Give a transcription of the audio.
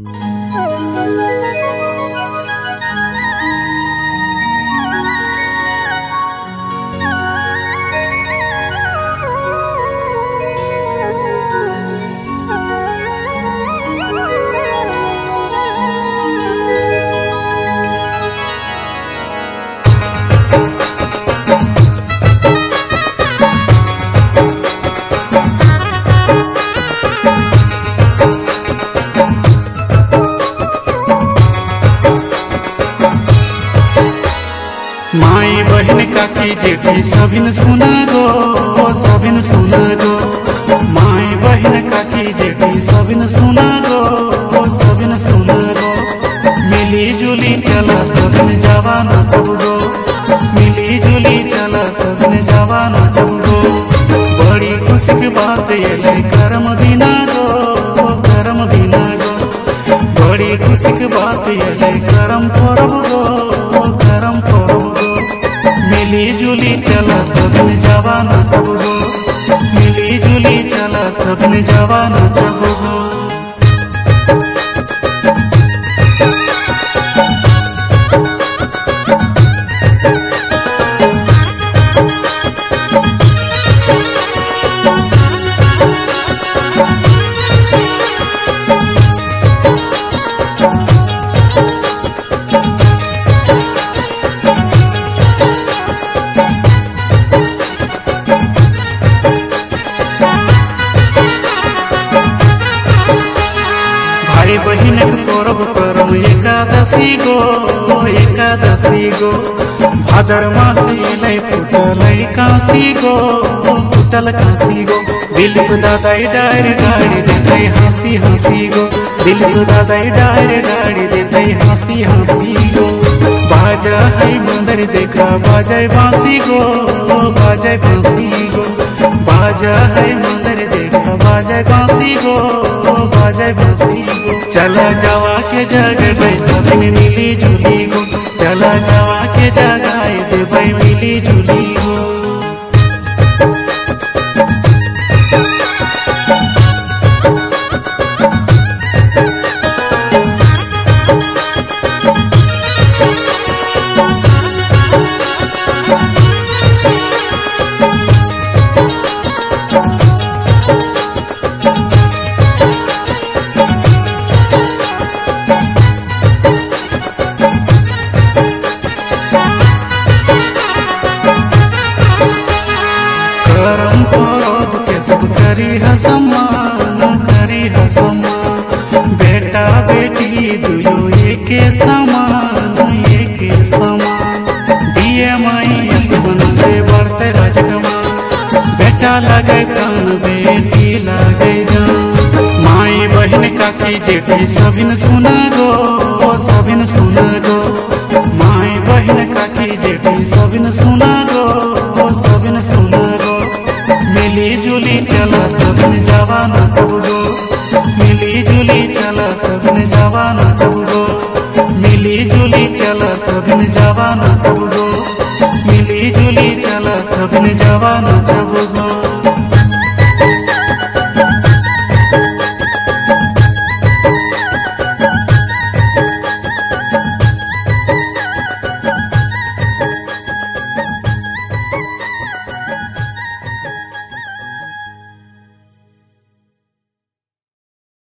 Oh. जेठी सबिन सुना गो सबिन सुना गो माई बहन काकी जेठी सबिन सुना गो सबिन सुना गो मिली जुली चला सबिन जवान चबगो मिली जुली चला सबिन जवान चबगो बड़ी खुशी की बात ये करम दिना गो करम दिना गो बड़ी खुशी की बात ये करम करब गो मिली जुली चला सबने जवान चबगो मिली जुली चला सबने जवान चबगो भाई बहिनक करब करम एकादशी गो एकादशी गो। भादर मासी लै पुतल काशी गो, पुतल काशी गो। दिल को दादाई डायर गाड़ी देते हँसी हँसी गो। दिल को दादाई डायर गाड़ी देते हँसी हँसी गो। बाजा है मंदिर देखा बाजाय बांसी गो बाजाय बांसी गो। बाजा है मंदिर देखा बाजाय बांसी गो बाजाय बांसी चला जावा के जगह सबिन मिली जुली गो चला जावा के जगह देबै मिली जुली सब करी हसमान करी हसमान। बेटा, बेटी, दुयो एके समान एके समान। दिए माई यस बनते, बढ़ते राजकुमार बेटा लगे कान, बेटी लगे जान। माई बहन काकी जेठी सबिन सुना गो सबिन सुना गो। माई बहन काकी जेठी सबिन सुना गो। जवान जुगो। मिली जुली चला सबिन जवान जुगो। मिली जुली चला सबिन जवान जुगो। मिली जुली चला सबिन जवान चबगो